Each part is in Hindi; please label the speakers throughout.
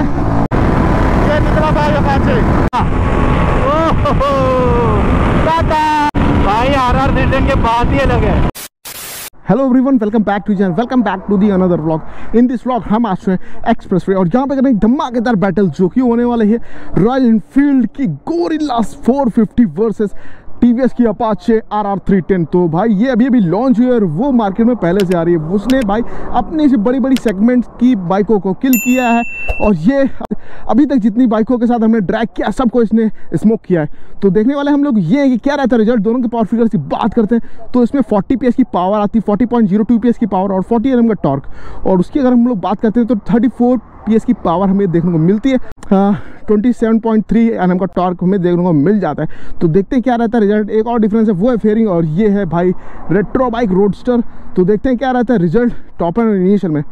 Speaker 1: ये निकला भाई अपाचे
Speaker 2: भाई आर आर के बाद ही है
Speaker 1: hello everyone welcome back to channel welcome back to the another vlog in this vlog हम आज हैं एक्सप्रेस वे और यहाँ पे करेंगे धमाकेदार बैटल जो कि होने वाले है। रॉयल इनफील्ड की गोरिल्लास 450 वर्सेस टीवीएस की Apache R R three ten तो भाई, ये अभी अभी लॉन्च हुई है और वो मार्केट में पहले से आ रही है। उसने भाई अपनी से बड़ी बड़ी सेगमेंट की बाइकों को किल किया है और ये अभी तक जितनी बाइकों के साथ हमने ड्रैग किया, सबको इसने स्मोक किया है। तो देखने वाले हम लोग ये कि क्या रहता है रिज़ल्ट दोनों के पावर फिगर की बात करते हैं। तो इसमें 40 पीएस की पावर आती है 40.02 पीएस की पावर और 40 एनएम का टॉर्क और उसकी अगर हम लोग बात करते हैं तो 34 पीएस की पावर हमें देखने को मिलती है। Twenty seven point three N का टॉर्क हमें देखने को मिल जाता है। तो देखते हैं क्या रहता है रिज़ल्ट एक और डिफरेंस है, वो है फेयरिंग और ये है भाई रेट्रो बाइक रोडस्टर तो देखते हैं क्या रहता है रिज़ल्ट टॉप एंड इनिशियल में।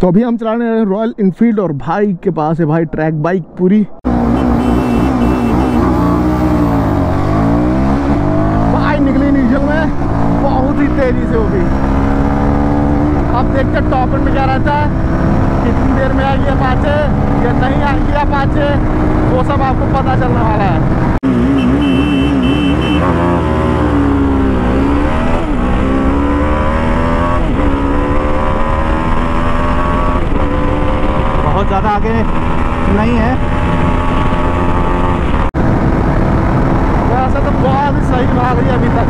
Speaker 1: तो अभी हम चलाने रहे हैं रॉयल इनफील्ड और भाई के पास है भाई ट्रैक बाइक पूरी। भाई निकली इनिशियल में। बहुत ही तेज़ी से होगी। अब देखते हैं टॉप एंड में क्या रहता है। कितनी देर में आएगी अपाचे या नहीं आएगी अपाचे वो सब आपको पता चलने वाला है।
Speaker 2: बहुत ज़्यादा आगे नहीं है
Speaker 1: वैसे तो बहुत ही सही भाग रही है अभी तक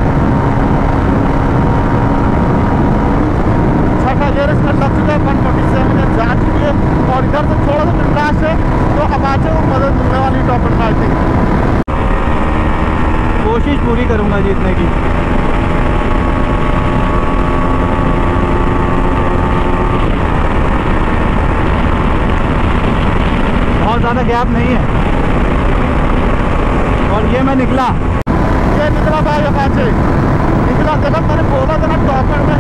Speaker 1: छठा गेयर इसमें लग चुका है वन फोर्टी सेवन जा चुकी है और इधर से थोड़ा सा निराश है तो अपाचे को मदद मिलने वाली टॉप एंड आई थिंक
Speaker 2: कोशिश पूरी करूँगा जीतने की बहुत ज़्यादा गैप नहीं है और ये मैं निकला।
Speaker 1: ये निकला भाई अपाचे। निकला देखा मैंने बोला था ना टॉपर में।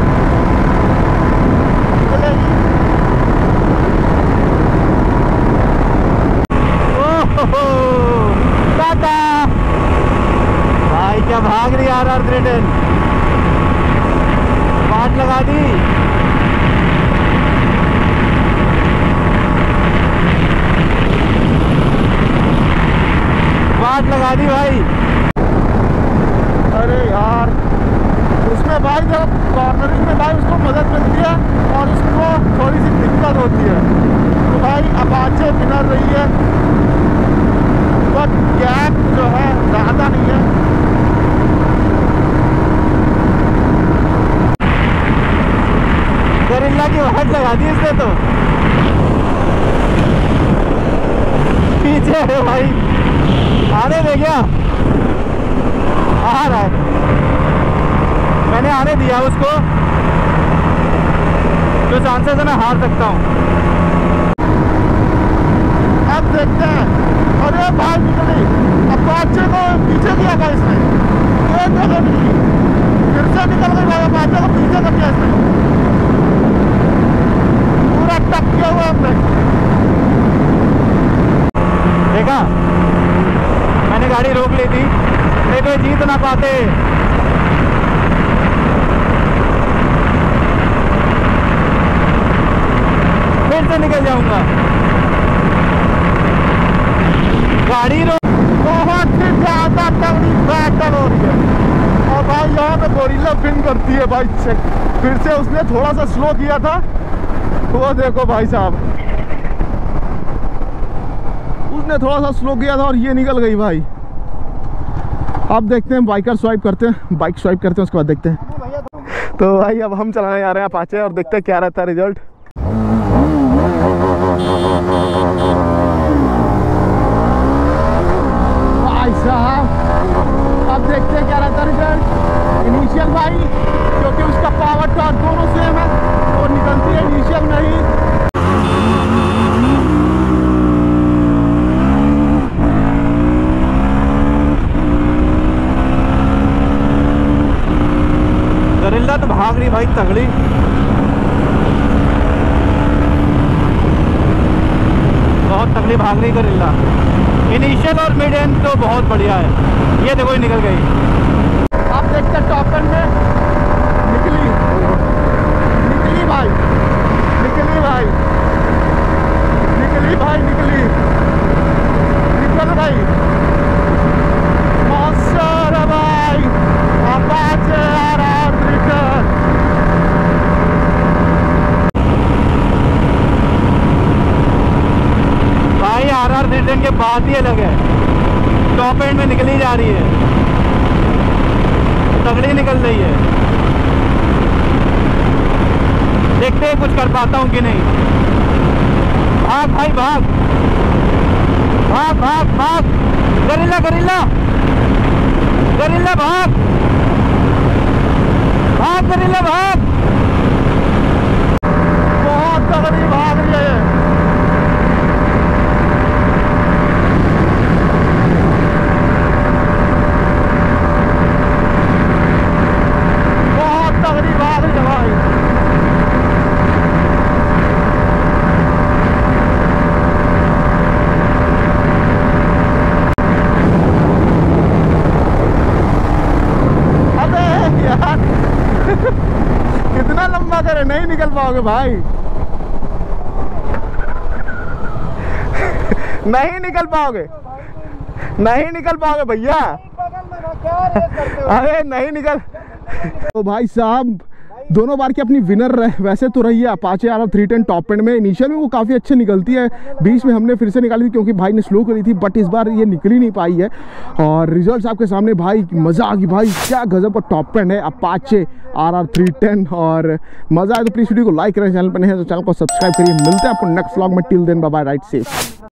Speaker 2: भाई क्या भाग रही आर आर ग्रेडन बाट लगा दी बाट भाई।
Speaker 1: अरे यार उसमें भाई जब कॉर्नरिंग में भाई उसको मदद मिलती है और उसको थोड़ी सी दिक्कत होती है तो भाई अपाचे विनर रही है। बट गैप जो है, ज़्यादा नहीं है।
Speaker 2: गरिल्ला की वाट लगा दी इसने तो। पीछे है भाई। आने दे क्या? आ रहा है। मैंने आने दिया उसको। जो चांसेस है मैं हार सकता हूँ।
Speaker 1: अब देखते हैं। अरे भाई निकली। अब अपाचे को पीछे दिया था इसने। एक जगह निकली फिर से निकल गई भाई अपाचे को पीछे कर दिया इसने पूरा टक किया हुआ हमने
Speaker 2: देखा मैंने गाड़ी रोक ली थी। तो जीत ना पाते। फिर से निकल जाऊँगा। गाड़ी रोक
Speaker 1: बहुत ही ज़्यादा तगड़ी बैटल हो रही है और भाई, यहाँ पे गोरिल्ला विन करती है भाई चेक फिर से उसने थोड़ा सा स्लो किया था। तो वो देखो भाई साहब। उसने थोड़ा सा स्लो किया था और ये निकल गई भाई। अब देखते हैं बाइकर स्वाइप करते हैं बाइक स्वाइप करते हैं, उसके बाद देखते हैं। तो भाई, अब हम चलाने जा रहे हैं अपाचे और देखते हैं क्या रहता है रिज़ल्ट भाई साहब अब देखते हैं क्या रहता है रिज़ल्ट इनिशियल भाई क्योंकि उसका पावर टॉर्क दोनों सेम है और निकलती है इनिशियल में ही
Speaker 2: तो भाग रही भाई, तगड़ी। बहुत तगड़ी भाग रही गरिल्ला इनिशियल और मिड एंड तो बहुत बढ़िया है। ये देखो ही निकल गई
Speaker 1: आप देखते हैं टॉप एंड में निकली निकली भाई निकली भाई निकली भाई
Speaker 2: बात ही अलग है। टॉप एंड में निकली जा रही है। तगड़ी निकल रही है। देखते हैं कुछ कर पाता हूँ कि नहीं। भाग भाई, भाग। भाग भाग भाग। गरीला गरीला। गरीला भाग। भाग गरिल्ला भाग
Speaker 1: बहुत तगड़ी भाग रही है बहुत तगड़ी भाग रही है भाई अबे यार कितना लंबा करे नहीं निकल पाओगे भाई। नहीं निकल पाओगे। नहीं निकल पाओगे भैया। अरे नहीं निकल। तो भाई साहब दोनों बार की अपनी विनर रहे, वैसे तो रही है Apache R three ten top end में। इनिशियल में वो काफ़ी अच्छे निकलती है। बीच में हमने फिर से निकाली थी क्योंकि भाई ने स्लो करी थी बट इस बार ये निकल ही नहीं पाई है। और रिज़ल्ट आपके सामने, भाई मज़ा आ गई भाई, क्या गजब का टॉप एंड है Apache R R three ten और मज़ा आए तो प्लीज़ वीडियो को लाइक करें चैनल पर नहीं है तो चैनल को सब्सक्राइब करिए। मिलते हैं आपको नेक्स्ट व्लॉग में। Till then bye ride safe